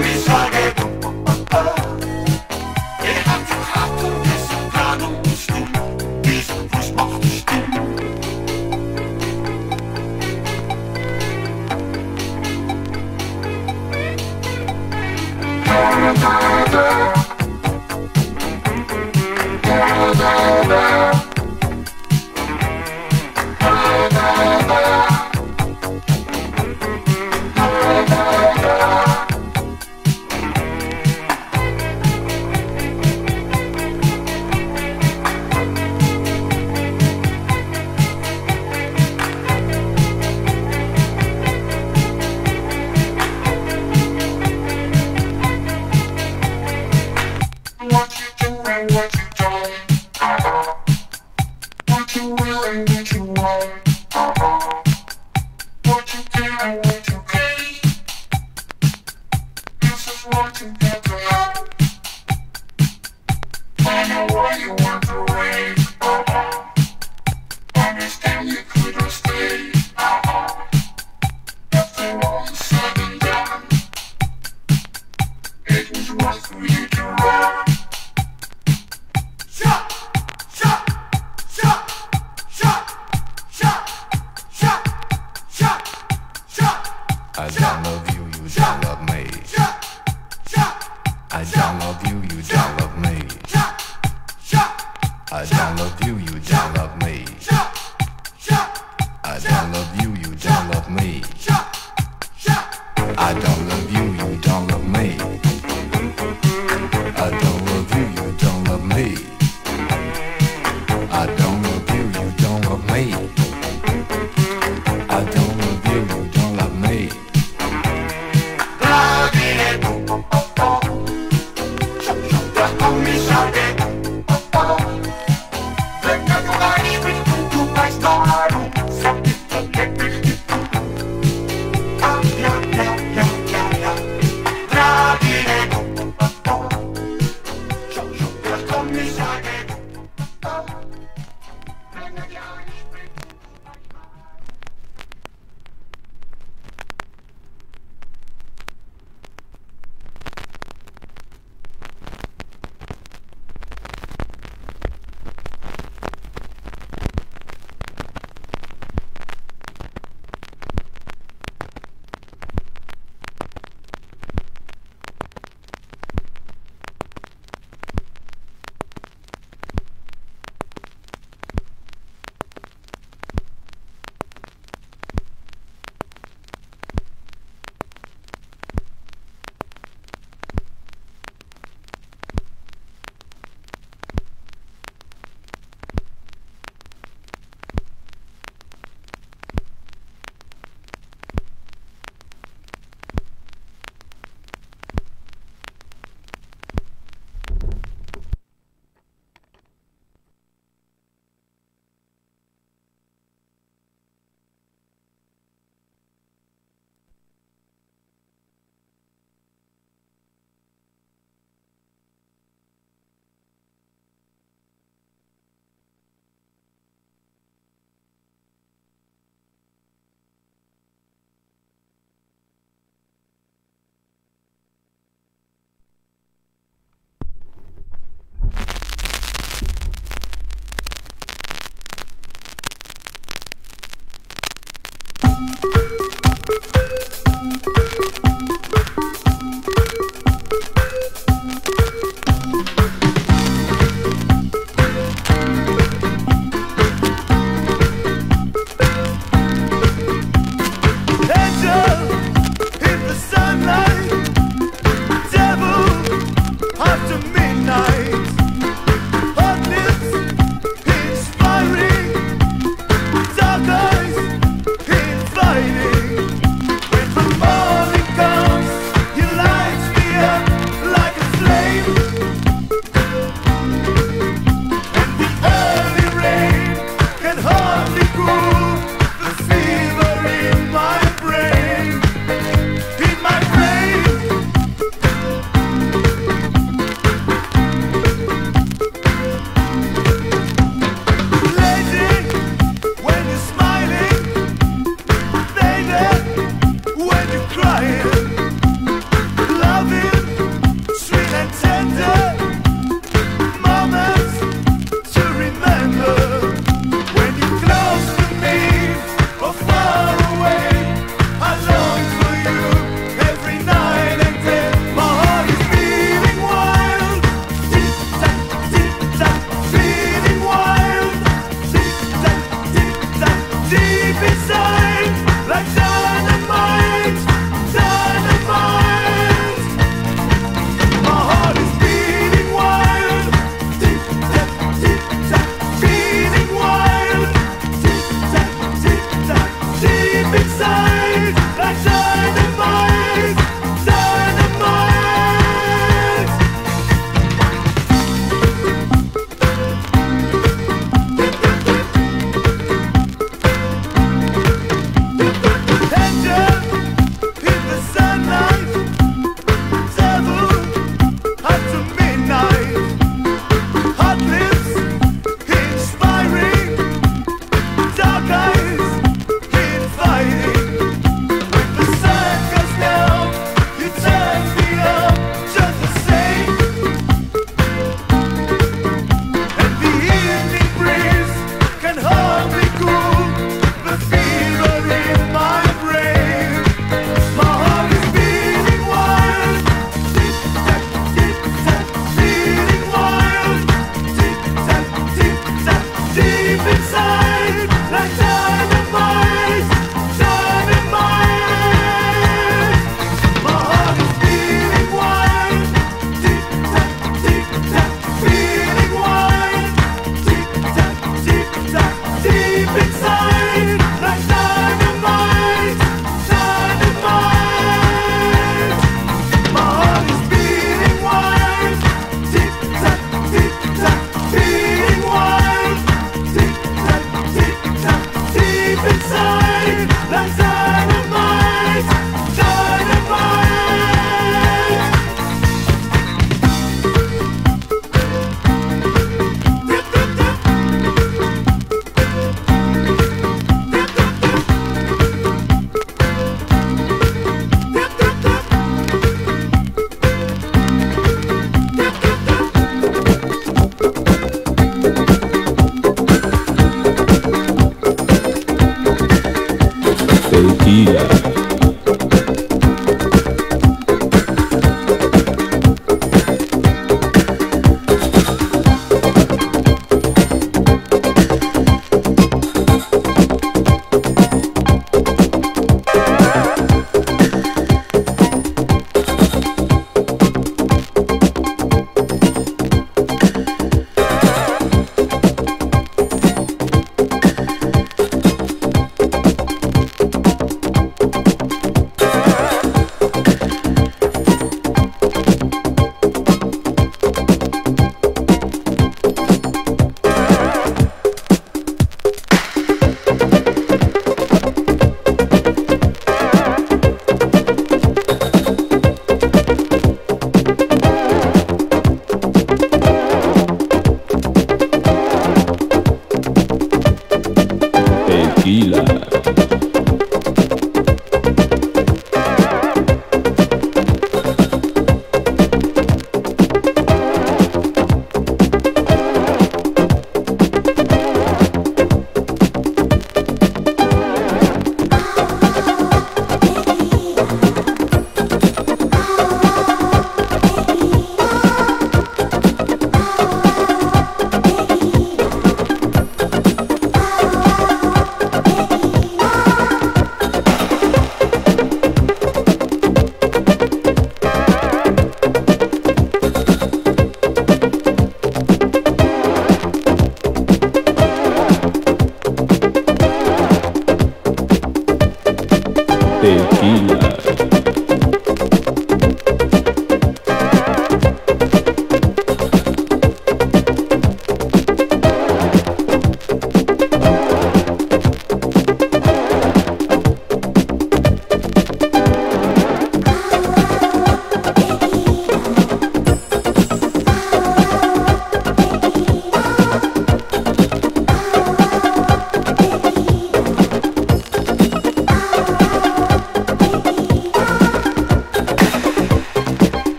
me